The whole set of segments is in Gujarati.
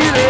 feel it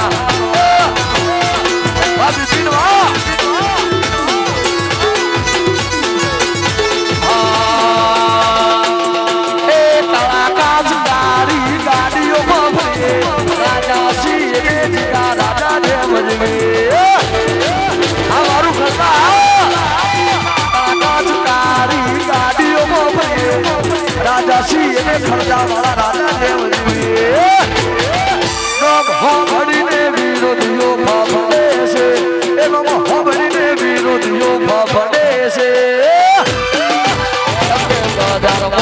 ભણીને ખરજા વાળા રાજા દેવજી. નામ હો ભણીને વિરોધીઓ ફાફડે છે. એ નામ હો ભણીને વિરોધીઓ ફાફડે છે ધર્મ